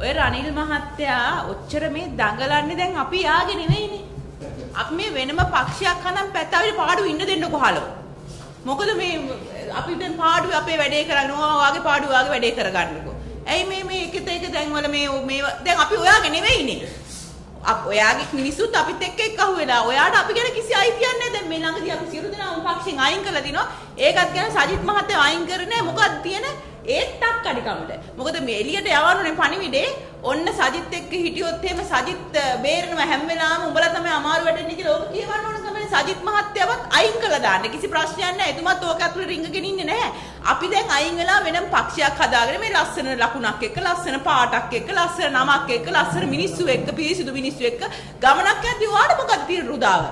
ඔය රනිල් මහත්තයා ඔච්චර මේ දඟලන්නේ දැන් අපි යාගේ නෙවෙයිනේ. අපි මේ වෙනම පක්ෂයක් හනම් පැත්තාවිල පාඩු ඉන්න දෙන්න කොහලෝ. මොකද මේ අපි දැන් පාඩුවේ අපේ වැඩේ කරගෙන ඔයාගේ පාඩුව ඔයාගේ වැඩේ කරගන්නකෝ. ඇයි මේ මේ එක එක තැන්වල මේ මේ දැන් අපි ඔයාගේ නෙවෙයිනේ. අප ඔයාගේ මිනිස්සුත් අපිත් එක්ක එක්ක අහුවෙලා ඔයාට අපි ගැන කිසි අයිතියක් නැහැ දැන් මේ ළඟදී අපි සියලු දෙනාම පක්ෂෙන් අයින් කරලා දිනවා ඒකත් ගැන සජිත් මහත්තයා අයින් කරන්නේ මොකක්ද තියෙන ඒත්තක් අඩිකමට මොකද මේ එළියට යවන්නුනේ පණිවිඩේ. ඔන්න සජිත් එක්ක හිටියොත් එහෙම සජිත් බේරනවා හැම වෙලාවෙම. උඹලා තමයි අමාරු වෙන්නේ කියලා ඕක කියවන්න ඕන කමනේ සජිත් මහත්තයාවත් අයින් කළා දාන්න. කිසි ප්‍රශ්නයක් නැහැ. එතුමත් ඕක ඇතුළේ රිංගගෙන ඉන්නේ නැහැ. අපි දැන් අයින් වෙලා වෙනම පක්ෂයක් හදාගෙන මේ ලස්සන ලකුණක් එක්ක ලස්සන පාටක් එක්ක ලස්සන නමක් එක්ක ලස්සන මිනිස්සු එක්ක පිරිසිදු මිනිස්සු එක්ක ගමනක් යද්දී ඔයාට මොකක්ද තියෙන රුදාව?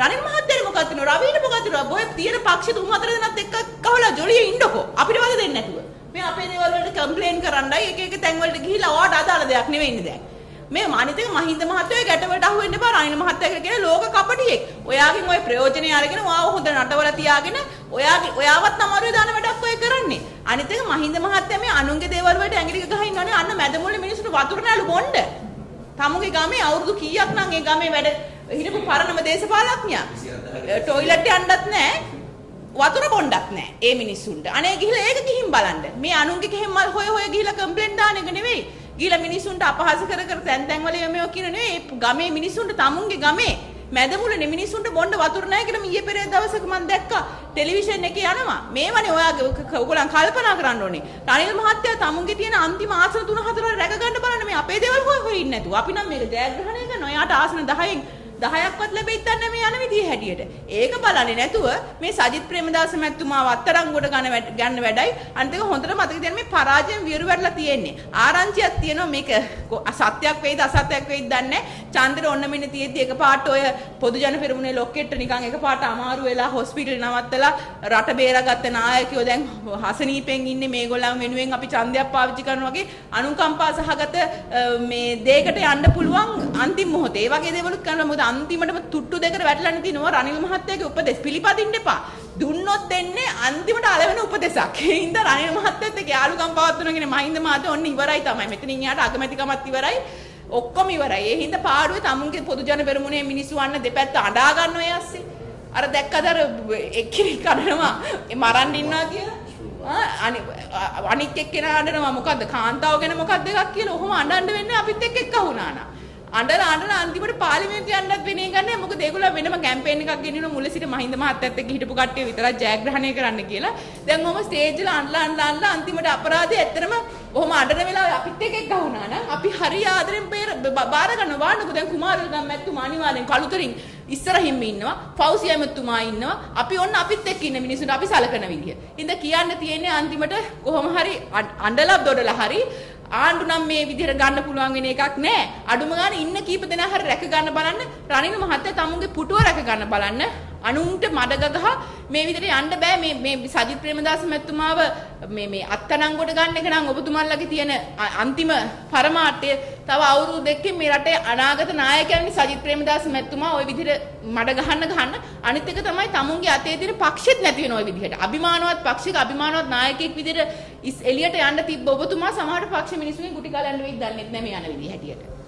රනිල් මහත්තයාට මොකක්ද තියෙනව රවීට මොකක්ද තියෙනව ඔය තියෙන පක්ෂ තුන් හතර දෙනාත් එක්ක කවලා ජොලියේ ඉන්නකෝ? අපිට වද දෙන්නේ නැතුව. මේ අපේ දේවල් වලට කම්ප්ලේන් කරන්නයි එක එක තැන් වලට ගිහිල්ලා ඔයාට අදාළ දෙයක් නෙවෙයිනේ දැන් මේ අනිත් එක මහින්ද මහත්තයා ගැටවට අහු වෙන්න බෑ රනිල් මහත්තයා කියන ලෝක කපටියෙක්. ඔයාගෙන් ওই ප්‍රයෝජනෙ අරගෙන ඔයාව හොඳ නටවල තියාගෙන ඔයාගේ ඔයාවත් අමාරුවේ දාන වැඩක් ඔය කරන්නේ. අනිත් එක මහින්ද මහත්තයා මේ අනුන්ගේ දේවල් වලට ඇඟිලි ගහලා ඉන්නවනේ අන්න මැදමුල්ලේ මිනිස්සුන්ට වතුර නෑලු බොන්න. තමුගේ ගමේ අවුරුදු කීයක් නම් ඒ ගමේ වැඩ හිටපු පරණම දේශපාලඥයා. ටොයිලට් යන්නත් නෑ. වතුර බොණ්ඩක් නෑ ඒ මිනිස්සුන්ට. අනේ ගිහලා ඒක ගිහින් බලන්න. මේ අනුන්ගේ කෙහෙන් මල් හොය හොය ගිහලා කම්ප්ලේන්ට් දාන එක නෙවෙයි. ගිහලා මිනිස්සුන්ට අපහාස කර කර තැන් තැන් වල යමෝ කියන නෙවෙයි. ගමේ මිනිස්සුන්ට තමුන්ගේ ගමේ මැදමුලනේ මිනිස්සුන්ට බොණ්ඩ වතුර නැහැ කියලා ඊයේ පෙරේද දවසක මම දැක්කා ටෙලිවිෂන් එකේ යනවා මේවනේ ඔයාගේ ඔයගොල්ලන් කල්පනා කරන්න ඕනේ රනිල් මහත්තයා තමුන්ගේ තියෙන අන්තිම ආසන 3 4 වල රැක ගන්න බලන්න මේ අපේ දේවල් හොය හොය ඉන්නේ නැතුව අපි නම් මේක ජයග්‍රහණය කරනවා එයාට ආසන 10න් 10ක්වත් ලැබෙයිද නැහැ මේ යන විදිය හැටියට. ඒක බලන්නේ නැතුව මේ සජිත් ප්‍රේමදාස මැතිතුමාව අත්තරංගුවට ගන්න ගන්න වැඩයි. අනිත් එක හොඳට මතක තියාගන්න මේ පරාජයෙන් විරු වැටලා තියෙන්නේ. ආරංචියක් තියෙනවා මේක සත්‍යයක් වෙයිද අසත්‍යයක් වෙයිද දන්නේ චන්ද්‍ර ඔන්න මෙන්න තියෙද්දි එකපාරට ඔය පොදු ජන පෙරමුණේ ලොක්කෙට්ට නිකන් එකපාරට අමාරු වෙලා හොස්පිටල් නවත්තලා රට බේරාගත්ත නායකයෝ දැන් හසනීපෙන් ඉන්නේ මේගොල්ලන් වෙනුවෙන් අපි ඡන්දයක් පාවිච්චි කරනවා වගේ අනුකම්පා සහගත මේ දෙයකට යන්න පුළුවන් අන්තිම මොහොතේ. ඒ වගේ දේවලුත් කරනවා. මොකද අන්තිමටම තුට්ටු දෙකට වැටලා තිනවා රනිල් මහත්තයාගේ උපදෙස් පිළිපදින්න එපා. දුන්නොත් දෙන්නේ අන්තිමට අලවෙන උපදෙසක්. ඒ හින්දා රනිල් මහත්තයත් එක්ක යාළුකම් පවත්වනගෙන මහින්ද මහත්තයා ඔන්න ඉවරයි තමයි. මෙතනින් යාට අගමැතිකමත් ඉවරයි. ඔක්කොම ඉවරයි. ඒ හින්දා පාඩුවේ තමුන්ගේ පොදු ජන පෙරමුණේ මිනිස්සු වන්න දෙපැත්ත අඬා ගන්න ඔය ඇස්සේ. අර දැක්කද අර එක්කෙනෙක් කඩනවා මරන්න ඉන්නවා කියලා. අනික් එක්කෙනා අඬනවා මොකද්ද කාන්තාව ගැන මොකක්ද එකක් කියලා ඔහොම අඬන්න වෙන්නේ අපිත් එක්ක එක්ක වුණා නා. අඬන අඬන අන්තිමට පාර්ලිමේන්තුව යන්නත් වෙන්නේ ගන්නේ මොකද ඒගොල්ලෝ වෙනම කැම්පේන් එකක් ගෙනියන මුල සිට මහින්ද මහත්තයත් එක්ක හිටපු කට්ටිය විතරක් ජයග්‍රහණය කරන්න කියලා. දැන් ඔහම ස්ටේජ් වල අඬලා අඬලා අඬලා අන්තිමට අපරාධය ඇත්තටම ඔහම අඬන වෙලාවේ අපිත් එක්ක එක්ක වුණා නම් අපි හරි ආදරෙන් බාර ගන්න වාන්නකෝ දැන් කුමාරයන් මැත්තුමා අනිවාර්යෙන් කළුතරින් ඉස්සරහින්ම ඉන්නවා ෆෞසියා මැත්තුමා ඉන්නවා අපි ඔන්න අපිත් එක්ක ඉන්න මිනිස්සුන්ට අපි සලකන විදිය. ඉතින් කියන්න තියෙන්නේ අන්තිමට කොහොම හරි අඬලා දොඩලා හරි ආණ්ඩු නම් මේ විදිහට ගන්න පුළුවන් වෙන එකක් නෑ. අඩුම ගානේ ඉන්න කීප දෙනා හරි රැක ගන්න බලන්න. රනිල් මහත්තයා තමුන්ගේ පුටුව රැක ගන්න බලන්න. අනුන්ට මඩගගහ මේ විදිහට යන්න බෑ. මේ මේ සජිත් ප්‍රේමදාස මැතිතුමාව මේ මේ අත්අඩංගුවට ගන්න එක නම් ඔබතුමාලගේ තියෙන අන්තිම පරමාර්ථය. තව අවුරුදු දෙකකින් මේ රටේ අනාගත නායකයන් සජිත් ප්‍රේමදාස මැතිතුමා ওই විදිහට මඩ ගහන්න ගහන්න අනිත් එක තමයි තමුන්ගේ අතේ තියෙන පක්ෂෙත් නැති වෙන ওই විදිහට. අභිමානවත් පක්ෂික අභිමානවත් නායකයෙක් විදිහට එළියට යන්න තිබ්බ ඔබතුමා සමහර පක්ෂ මිනිස්සුන්ගේ ගුටි කලන්න වෙයි දන්නේ නැමෙ යන විදිහ හැටියට.